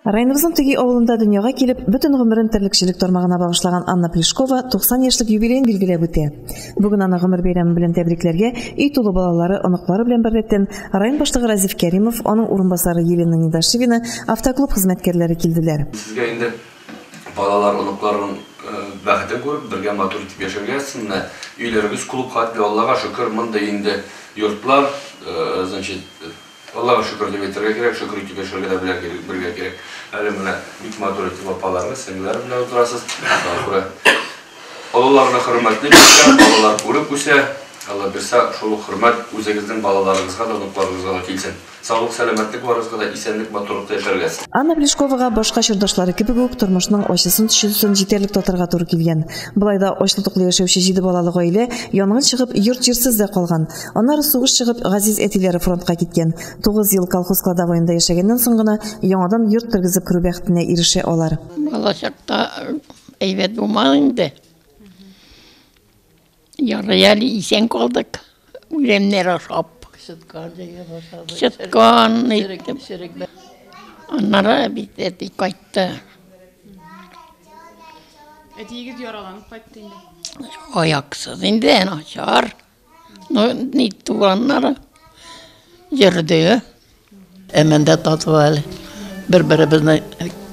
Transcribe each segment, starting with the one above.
Районыбыздың теге авылында дөньяга килеп, бөтен гомерен терлекчелек тармагына багышлаган Анна Плешкова 90 яшьлек юбилейын билгеләп үтә. Бүген аны гомер бәйрәме белән тәбрикләргә өй тулы балалары, оныклары белән берлектән район башлыгы Разиф Кәримов, аның урынбасары Елена Недашевина, автоклуб хезмәткәрләре килделәр. Сезгә инде балалар, оныкларның бәхетен күреп, бергә матур итеп. Менә өйләрегез клуб хәтле, Аллага шөкер, монда инде йортлар, значит, Аллага шөкер дип әйтергә кирәк, шөкер итеп яшәргә дә белә кирәк, бергә кирәк. Әле менә бик матур итеп апаларыбыз, сеңләр белән утырасыз. Күрә. Аллаларны хөрмәтле итә, балалар үсә. Алла бирсә, шул хөрмәт үзегезнең балаларыгызга да, оныкларыгызга да килсен. Саулык, сәламәтлек барыгызга да исәнлек, матурлыкта яшәргәсез. Анна Плешковага башка чордашлары кебек үк тормышның ачысын төшүсен җитәрлек татырга туры килгән. Болай да ачлы-туклы яшәүче җиде балалы гаилә янгын чыгып йорт җирсез дә калган. Аннары сугыш чыгып газиз әтиләре фронтка киткән. 9 ел колхоз кладовоенда яшәгәннән соң гына яңадан йорт тергезеп керү бәхетенә ирешә алар. Балачакта әйбәт булмады инде. Jorra jäli isän koltak ylem nerosop. Sotkaan niitä. Anna rääbit, eti kaittaa. Et iget göra långt på? Ja, jag också. Inte en och kör. Ni två andra. Gör det. Men detta var väl...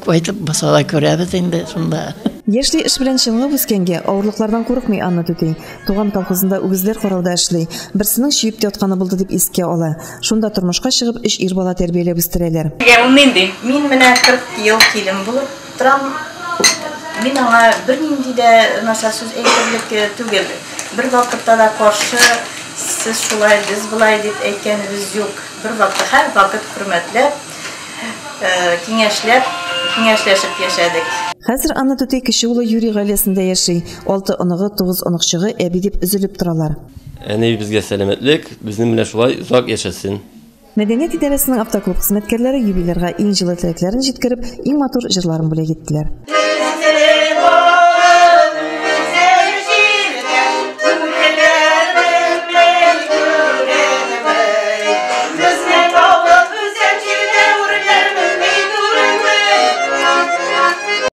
кайтып басала күрәбез инде шунда. Яшьли эш белән чыңлап үскәнгә, авырлыклардан курыкмый Анна түти. Туган колхозында үгезләр карауда эшли. Берсенең чөеп ятканы булды дип искә ала. Шунда тормышка чыгып, эш ир бала. Ул нинди? Мин менә 40 ел килен булып торам. Мин аңа бернинди дә начар сүз әйтерлек түгел. Бер вакытта да каршы сез шулай, без булай дип әйткәнебез юк. Бер вакытта һәр вакыт хөрмәтләп, киңәшләп, киңәшләшеп яшәдек. Хәзер Анна түти кеше улы Юрий гаиләсендә яши. 6 оныгы, 9 оныкчыгы әби дип өзелеп торалар. Әни безгә сәламәтлек, безнең белән шулай узак яшәсен. Мәдәният идарәсенең автоклуб хезмәткәрләре юбилейга иң җылы теләкләрен җиткереп, иң матур җырларын бүләк иттеләр.